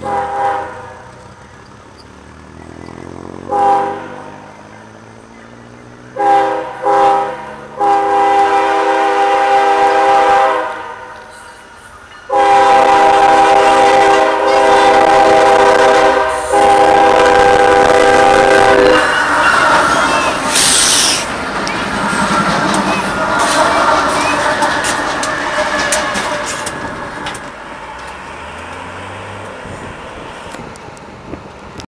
Bye.